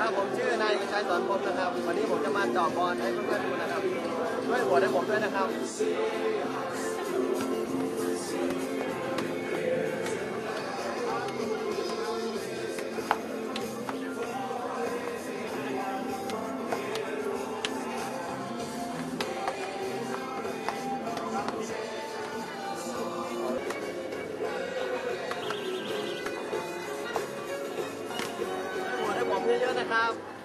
ครับผมชื่อนายชัยสอนพรมนะครับ วันนี้ผมจะมาเจาะบอลให้เพื่อนๆดูนะครับช่วยหัวตให้ผมด้วยนะครับ about